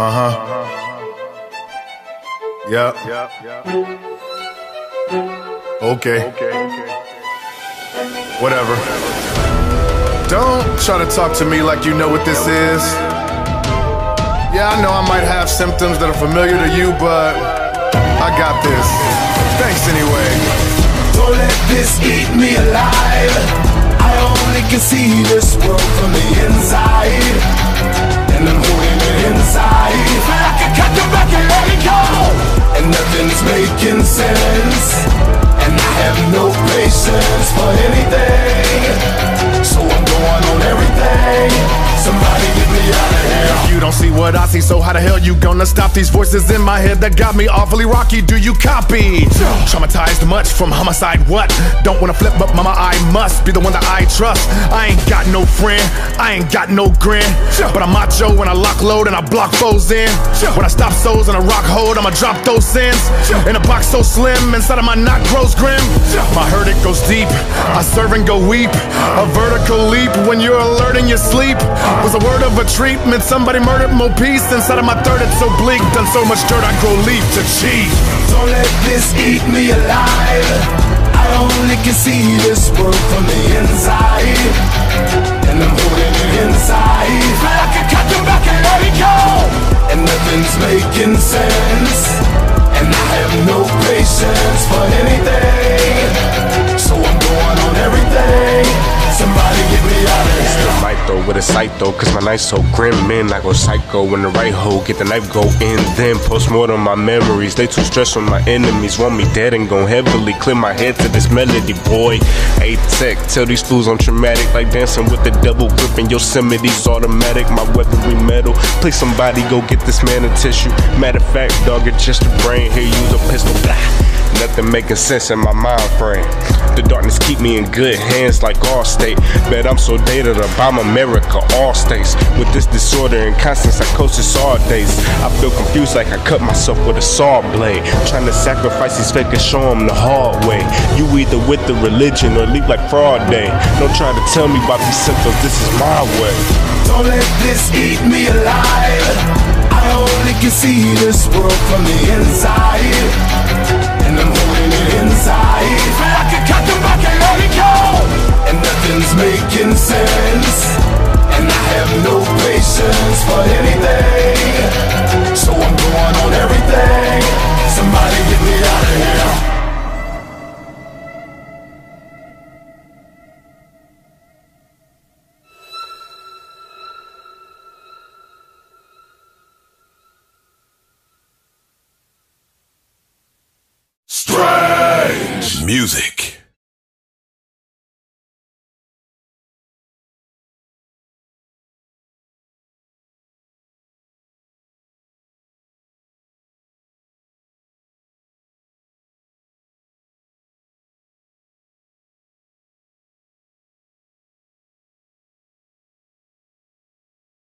Uh huh. Yep. Okay. Whatever. Don't try to talk to me like you know what this is. Yeah, I know I might have symptoms that are familiar to you, but I got this. Thanks anyway. Don't let this eat me alive. I only can see this world nothing's sense. And I have no patience for anything. See what I see, so how the hell you gonna stop these voices in my head that got me awfully rocky? Do you copy? Traumatized much from homicide, what? Don't wanna flip, but mama, I must be the one that I trust. I ain't got no friend, I ain't got no grin. But I'm macho when I lock load and I block foes in. When I stop souls in a rock hold, I'ma drop those sins. In a box so slim, inside of my knot grows grim. My hurt it goes deep, I serve and go weep. A vertical leap when you're alerting your sleep. Was a word of a treatment, somebody murdered more peace. Inside of my third, it's so bleak. Done so much dirt, I grow leaf to cheat. Don't let this eat me alive. I only can see this world from the inside. And I'm holding it inside. But I can cut them back and let it go. And nothing's making sense. Though sight though, cause my night's so grim. Man, I go psycho when the right hole get the knife go in. Then post my memories. They too stressed when my enemies want me dead and go heavily. Clear my head to this melody, boy. A tech, tell these fools I'm traumatic, like dancing with the devil. Gripping Yosemite's automatic, my weaponry metal. Please somebody go get this man a tissue. Matter of fact, dog, it's just a brain. Here, use a pistol. Blah. Nothing making sense in my mind frame. The darkness keep me in good hands like Allstate. Bet I'm so dated about America, all states. With this disorder and constant psychosis all days. I feel confused like I cut myself with a saw blade. Trying to sacrifice these fakers, show them the hard way. You either with the religion or leave like fraud day. Don't try to tell me about these symptoms, this is my way. Don't let this eat me alive. I only can see this world from the inside. For anything. So I'm going on everything. Somebody get me out of here. Strange music.